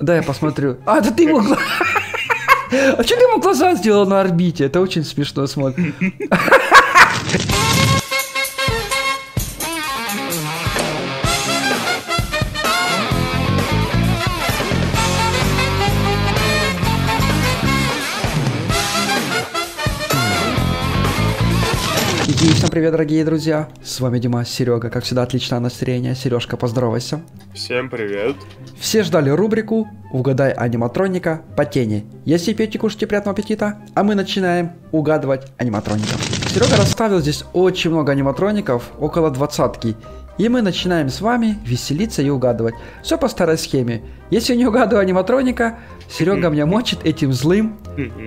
Да, я посмотрю. А, да ты ему... А что ты ему глаза сделал на орбите? Это очень смешно смотрит. Всем привет, дорогие друзья. С вами Дима, Серега. Как всегда, отличное настроение. Сережка, поздоровайся. Всем привет. Все ждали рубрику «Угадай аниматроника по тени». Если пейте, кушайте, приятного аппетита, а мы начинаем угадывать аниматроников. Серега расставил здесь очень много аниматроников, около двадцатки. И мы начинаем с вами веселиться и угадывать. Все по старой схеме. Если не угадываю аниматроника, Серега меня мочит этим злым,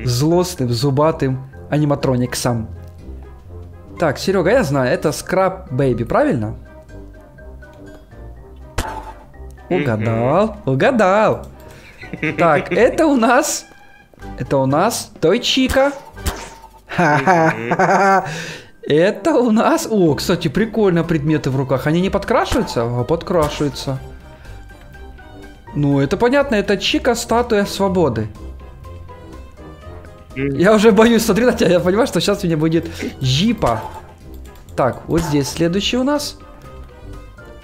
злостным, зубатым аниматрониксом. Так, Серега, я знаю, это Скраб Бэйби, правильно? Угадал, угадал. Так, это у нас... Это у нас Той Чика. Это у нас... О, кстати, прикольно предметы в руках. Они не подкрашиваются? А, подкрашиваются. Ну, это понятно, это Чика статуя свободы. Я уже боюсь смотреть на тебя, я понимаю, что сейчас у меня будет джипа. Так, вот здесь следующий у нас.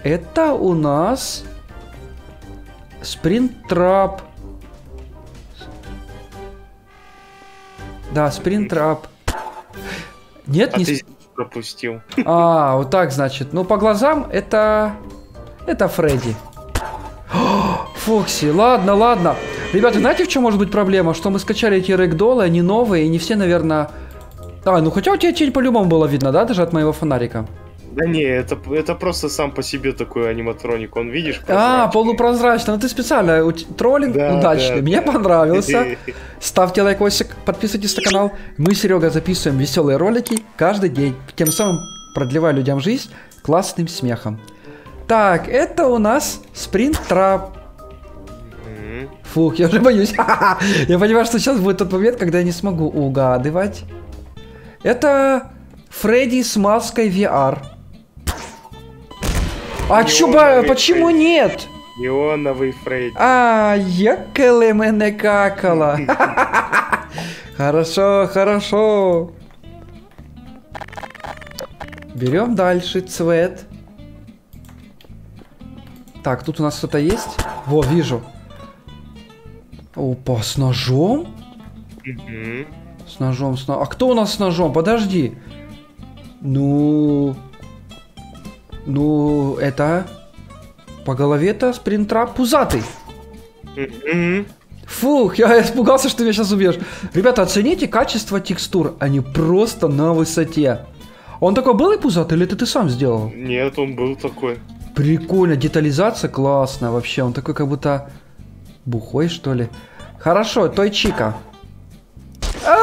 Это у нас... Спринтрап. Да, спринтрап. Нет, А не... ты пропустил. А, вот так, значит. Ну, по глазам это... Это Фредди. О, Фокси, ладно, ладно. Ребята, знаете, в чем может быть проблема? Что мы скачали эти рэгдолы, они новые, и не все, наверное... А, ну хотя у тебя тень по-любому было видно, да, даже от моего фонарика? Да не, это, это просто сам по себе такой аниматроник. Он, видишь, А, прозрачный. полупрозрачно. Ну ты специально. Троллинг Да, удачный. да, Мне да. понравился. Ставьте лайкосик, подписывайтесь на канал. Мы, Серега, записываем веселые ролики каждый день. Тем самым продлевая людям жизнь классным смехом. Так, это у нас спринт трап. Мгм. Фух, я уже боюсь. Я понимаю, что сейчас будет тот момент, когда я не смогу угадывать. Это Фредди с маской VR. А чё, почему Фредди. нет? Неоновый Фредди. А, якали мене какала. Хорошо, хорошо. Берем дальше цвет. Так, тут у нас кто-то есть? Во, вижу. Опа, с ножом? С ножом, с ножом. А кто у нас с ножом? Подожди. Ну... Ну, это... По голове-то спринтрап пузатый. Мгм. Фух, я испугался, что меня сейчас убьешь. Ребята, оцените качество текстур. Они просто на высоте. Он такой был и пузатый, или это ты сам сделал? Нет, он был такой. Прикольно, детализация классная вообще. Он такой как будто бухой, что ли. Хорошо, той Чика.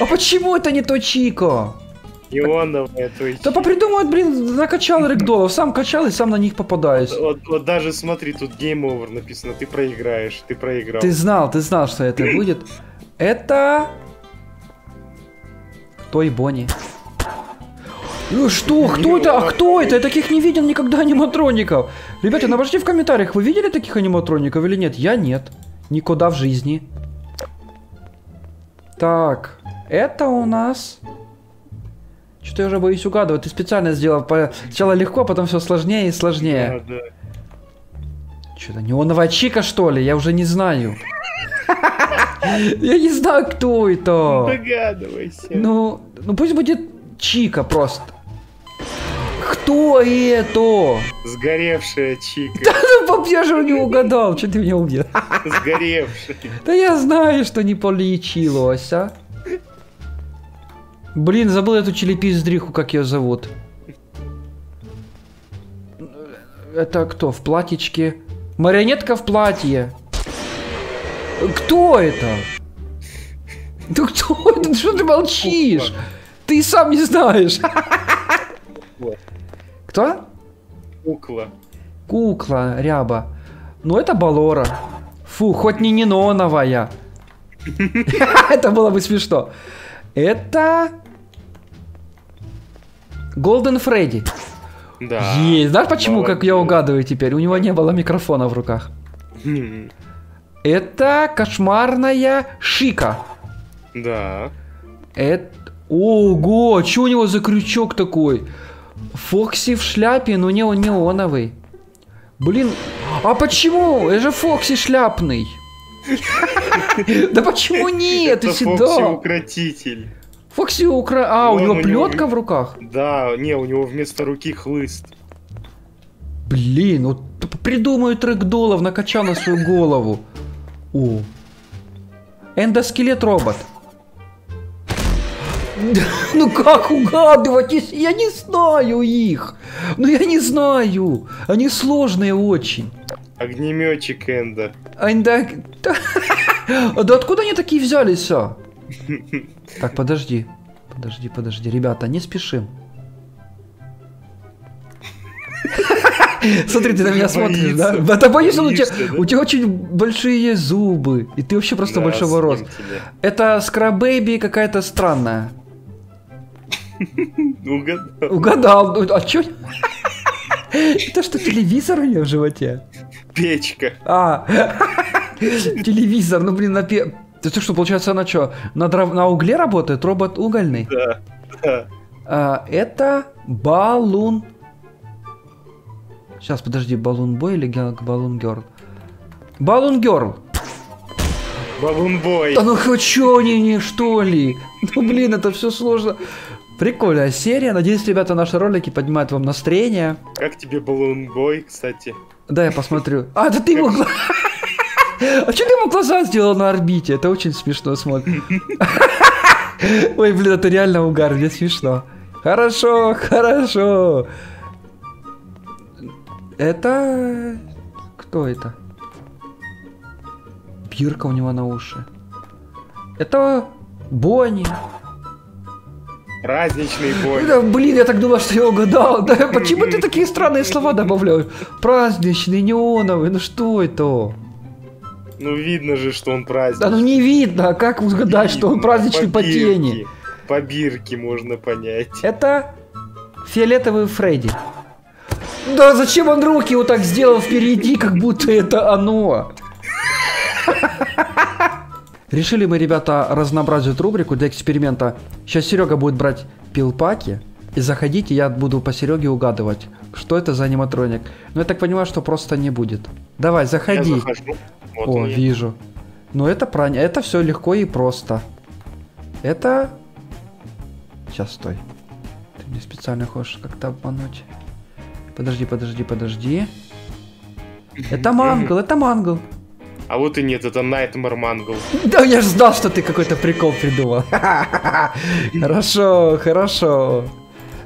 А почему это не то Чико? То есть. Да попридумывают, блин, накачал рэгдолов. Сам качал и сам на них попадаюсь. Вот, вот даже смотри, тут Game Over написано, ты проиграешь, ты проиграл. Ты знал, ты знал, что это будет. Это... Той Бонни. Ну что, кто это? А кто это? Я таких не видел никогда аниматроников. Ребята, напишите в комментариях, вы видели таких аниматроников или нет? Я нет. Никуда в жизни. Так, это у нас... Что-то я уже боюсь угадывать. Ты специально сделал сначала легко, потом все сложнее и сложнее. Да, да. Что-то неоновая чика, что ли? Я уже не знаю. Я не знаю, кто это. Догадывайся. Ну, ну пусть будет Чика просто. Кто это? Сгоревшая чика. Ну, я же не угадал, что ты меня убил. Сгоревшая. Да я знаю, что не получилось, а. Блин, забыл эту челепиздриху, как ее зовут. Это кто? В платьичке? Марионетка в платье. Кто это? Да кто это? Что ты молчишь? Ты сам не знаешь. Кто? Кукла. Кукла, ряба. Ну, это Балора. Фу, хоть не неоновая. Это было бы смешно. Это... Голден Фредди. Да. Есть. Знаешь, почему, как я молодец. угадываю теперь? У него не было микрофона в руках. Это кошмарная шика. Да. Это... Ого, что у него за крючок такой? Фокси в шляпе, но не он неоновый. Блин, а почему? Это же Фокси шляпный. Да почему нет? Это Иди Фокси сюда. укротитель. Фокси укра... А, у него плетка в руках? Да, не, у него вместо руки хлыст. Блин, вот придумаю трек доллов, накачал на свою голову. О. Эндоскелет робот. Ну как угадывать, если я не знаю их? Ну я не знаю. Они сложные очень. Огнеметчик Энда. Энда... А да откуда они такие взялись, а? Так, подожди. Подожди, подожди. Ребята, не спешим. Смотри, ты на меня смотришь, да? Да ты боишься, у тебя, очень большие зубы. И ты вообще просто большого роста. Это скрабэйби какая-то странная. Угадал. Угадал. А чё? Это что, телевизор у нее в животе? Печка. А, телевизор, ну блин, на пе... Это что, получается, она что, на, дров- на угле работает? Робот угольный? Да. да. А, это балун... Сейчас, подожди, балун бой или балун герл? Балун герл. Балунбой. Да ну хочу они не что ли? Ну блин, это все сложно. Прикольная серия. Надеюсь, ребята, наши ролики поднимают вам настроение. Как тебе Балунбой, кстати? Да, я посмотрю. А, да ты ему... А что ты ему глаза сделал на орбите? Это очень смешно смотрит. Ой, блин, это реально угар, мне смешно. Хорошо, хорошо. Это... Кто это? Бирка у него на уши. Это Бонни. Праздничный бой. Да, блин, я так думал, что я угадал. Да, почему ты такие странные слова добавляешь? Праздничный, неоновый, ну что это? Ну видно же, что он праздничный. Да ну не видно, а как угадать, что он Видно. праздничный по бирке. тени? По бирке можно понять. Это фиолетовый Фредди. Да зачем он руки вот так сделал впереди, как будто это оно? Решили мы, ребята, разнообразить рубрику для эксперимента. Сейчас Серега будет брать пилпаки. И заходите, я буду по Сереге угадывать, что это за аниматроник. Но я так понимаю, что просто не будет. Давай, Я заходи. Вот О, вижу. Ну это правильно, это все легко и просто. Это... Сейчас, стой. Ты мне специально хочешь как-то обмануть. Подожди, подожди, подожди. Это мангл, это мангл. А вот и нет, это Nightmare Mangle. Да я же знал, что ты какой-то прикол придумал. Хорошо, хорошо.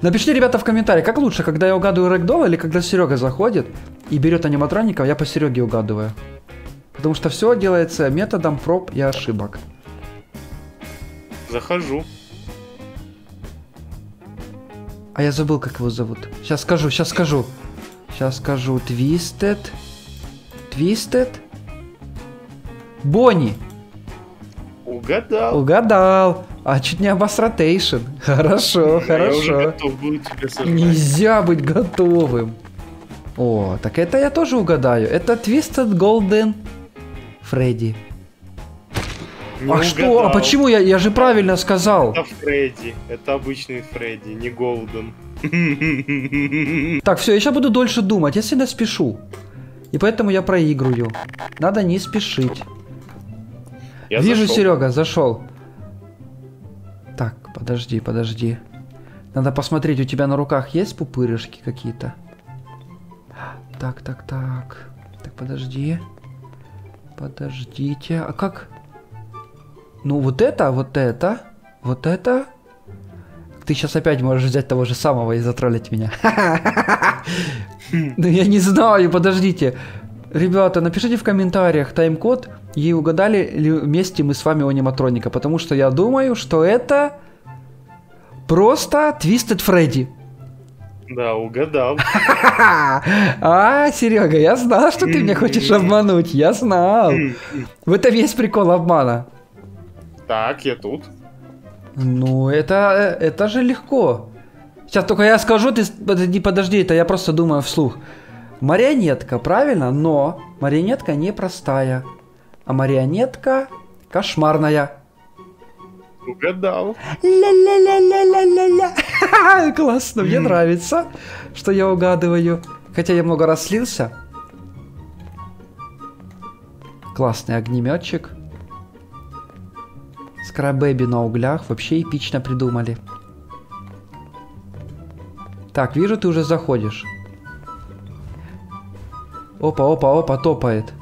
Напишите, ребята, в комментариях, как лучше, когда я угадываю рэгдолла или когда Серега заходит и берет аниматроников, я по Сереге угадываю. Потому что все делается методом проб и ошибок. Захожу. А я забыл, как его зовут. Сейчас скажу, сейчас скажу. Сейчас скажу. Твистед. Твистед. Бонни. Угадал. Угадал. А чуть не обосратейшн. Хорошо, Я уже хорошо. готов был тебя сожрать. Нельзя быть готовым. О, так это я тоже угадаю. Это Twisted Golden Фредди. Не а что? А угадал. почему я, я же правильно сказал? Это Фредди. Это обычный Фредди, не Голден. Так, все, я сейчас буду дольше думать. Я всегда спешу. И поэтому я проигрываю. Надо не спешить. Я Вижу, зашел. Серега, зашел. Так, подожди, подожди. Надо посмотреть, у тебя на руках есть пупырышки какие-то? Так, так, так. Так, подожди. Подождите. А как? Ну, вот это, вот это, вот это. Ты сейчас опять можешь взять того же самого и затроллить меня. Ну, я не знаю, подождите. Ребята, напишите в комментариях тайм-код и угадали ли вместе мы с вами у аниматроника, потому что я думаю, что это просто Twisted Freddy. Да, угадал. А, Серега, я знал, что ты меня хочешь обмануть, я знал. В этом есть прикол обмана. Так, я тут. Ну, это, это же легко. Сейчас только я скажу, ты с- подожди, это я просто думаю вслух. Марионетка, правильно? Но марионетка непростая. А марионетка кошмарная. Угадал. Ля-ля-ля-ля-ля-ля-ля. Классно, мне нравится, что я угадываю. Хотя я много раз слился. Классный огнеметчик. Скрабэби на углях вообще эпично придумали. Так, вижу, ты уже заходишь. Опа, опа, опа, топает.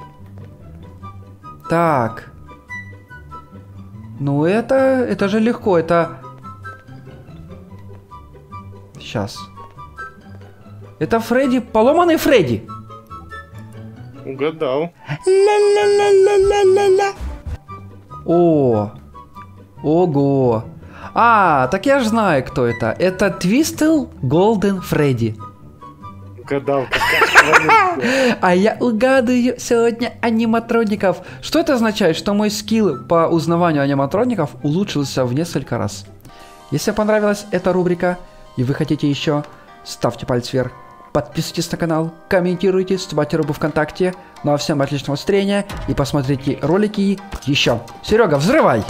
Так. Ну это, это же легко, это... Сейчас. Это Фредди, поломанный Фредди. Угадал. Ля-ля-ля-ля-ля-ля-ля. О, ого. А, так я же знаю, кто это. Это Твистл Голден Фредди. Угадал. Какая А я угадываю сегодня аниматроников. Что это означает? Что мой скилл по узнаванию аниматроников улучшился в несколько раз. Если понравилась эта рубрика и вы хотите еще, ставьте палец вверх. Подписывайтесь на канал, комментируйте, ставьте рубу ВКонтакте. Ну а всем отличного настроения и посмотрите ролики еще. Серега, взрывай!